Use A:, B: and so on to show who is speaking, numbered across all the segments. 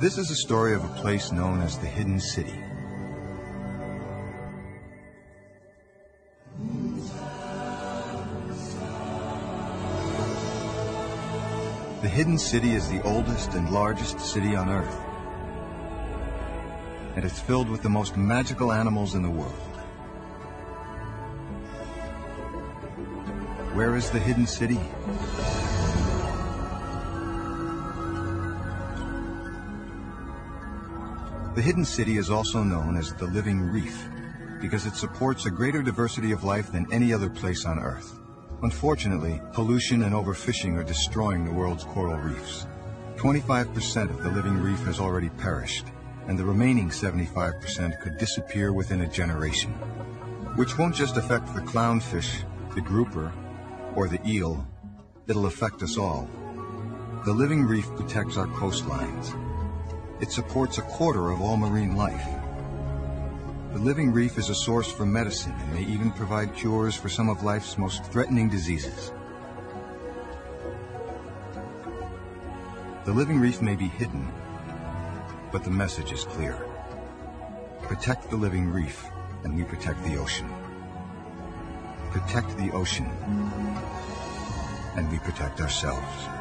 A: This is a story of a place known as the Hidden City. The Hidden City is the oldest and largest city on Earth. And it's filled with the most magical animals in the world. Where is the Hidden City? The Hidden City is also known as the Living Reef because it supports a greater diversity of life than any other place on Earth. Unfortunately, pollution and overfishing are destroying the world's coral reefs. 25% of the living reef has already perished, and the remaining 75% could disappear within a generation. Which won't just affect the clownfish, the grouper, or the eel, it'll affect us all. The living reef protects our coastlines. It supports a quarter of all marine life. The living reef is a source for medicine and may even provide cures for some of life's most threatening diseases. The living reef may be hidden, but the message is clear. Protect the living reef, and we protect the ocean. Protect the ocean, and we protect ourselves.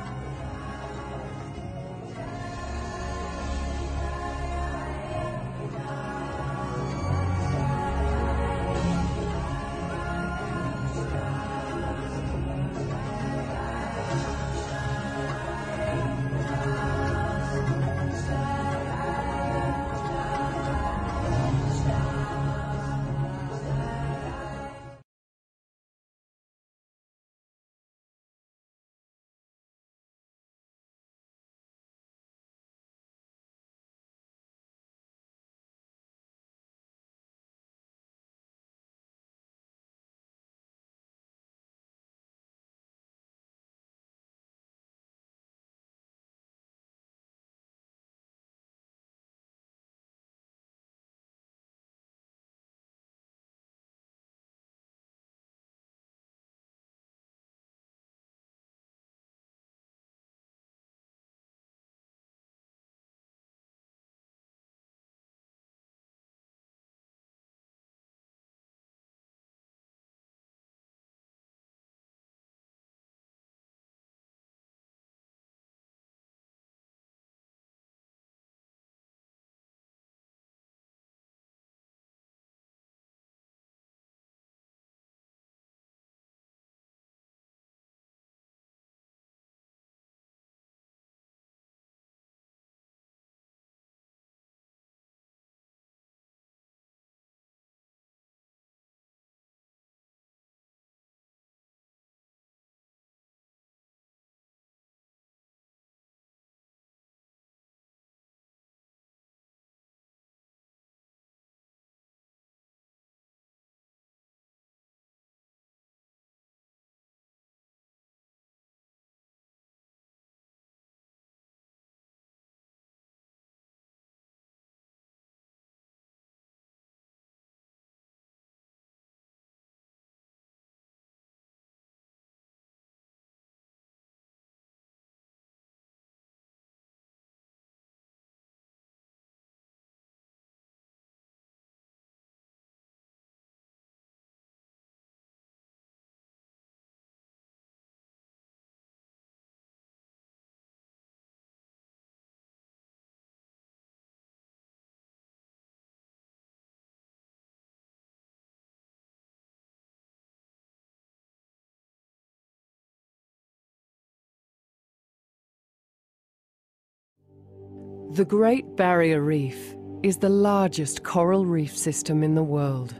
B: The Great Barrier Reef is the largest coral reef system in the world.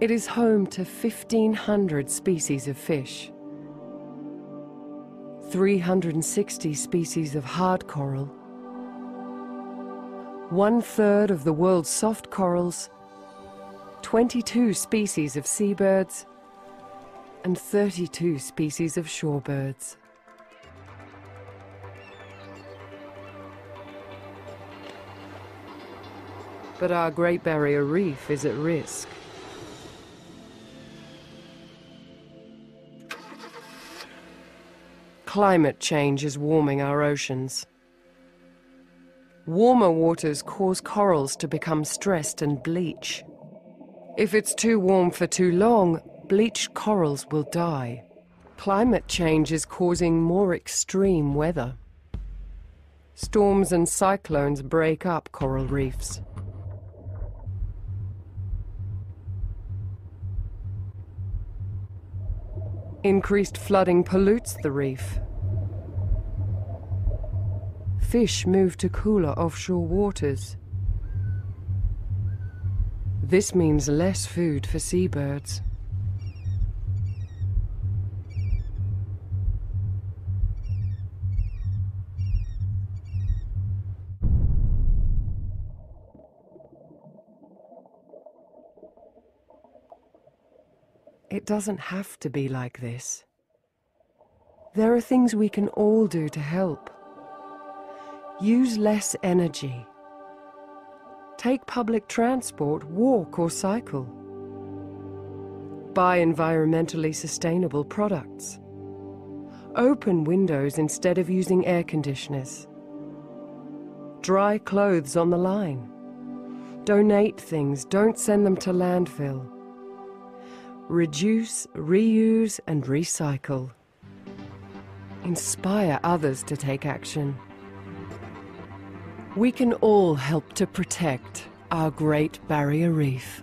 B: It is home to 1,500 species of fish, 360 species of hard coral, one third of the world's soft corals, 22 species of seabirds, and 32 species of shorebirds. But our Great Barrier Reef is at risk. Climate change is warming our oceans. Warmer waters cause corals to become stressed and bleach. If it's too warm for too long, bleached corals will die. Climate change is causing more extreme weather. Storms and cyclones break up coral reefs. Increased flooding pollutes the reef. Fish move to cooler offshore waters. This means less food for seabirds. It doesn't have to be like this. There are things we can all do to help. Use less energy. Take public transport, walk or cycle. Buy environmentally sustainable products. Open windows instead of using air conditioners. Dry clothes on the line. Donate things, don't send them to landfill. Reduce, reuse and recycle. Inspire others to take action. We can all help to protect our Great Barrier Reef.